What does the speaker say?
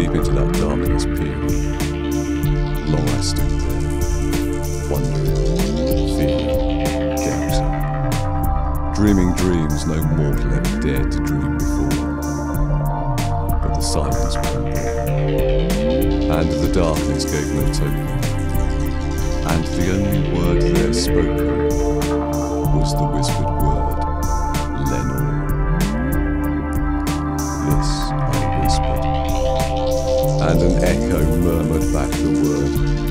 Deep into that darkness peering, long I stood there, wondering, fearing, doubting, dreaming dreams no mortal ever dared to dream before. But the silence crumbled, and the darkness gave no token, and the only word there spoken was the whispered word, and an echo murmured back the word,